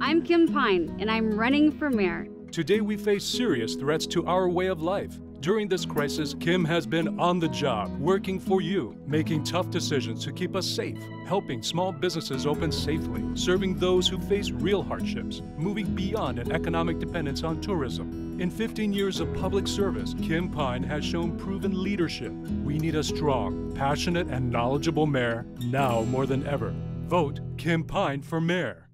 I'm Kym Pine, and I'm running for mayor. Today, we face serious threats to our way of life. During this crisis, Kym has been on the job, working for you, making tough decisions to keep us safe, helping small businesses open safely, serving those who face real hardships, moving beyond an economic dependence on tourism. In 15 years of public service, Kym Pine has shown proven leadership. We need a strong, passionate, and knowledgeable mayor now more than ever. Vote Kym Pine for mayor.